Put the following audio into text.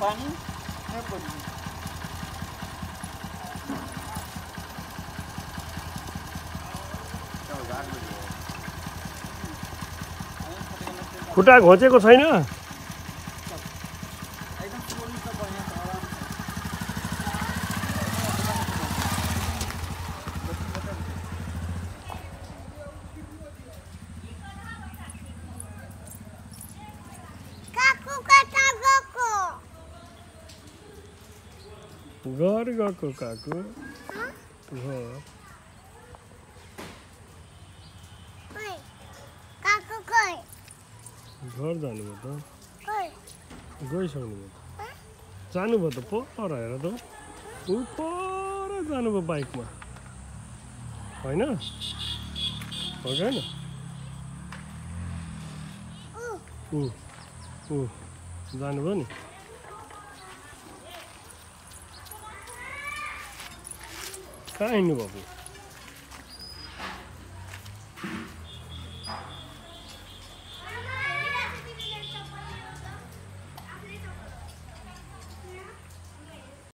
पानी खुट्टा घोचेको छैन? घर गएको काकु घर जानुभयो त गइसक्नुभयो त जानुभयो त पर हेर त ऊ पर जानुभयो बाइकमा होइन हो ऊ जानुभयो नि काहे नु बाबू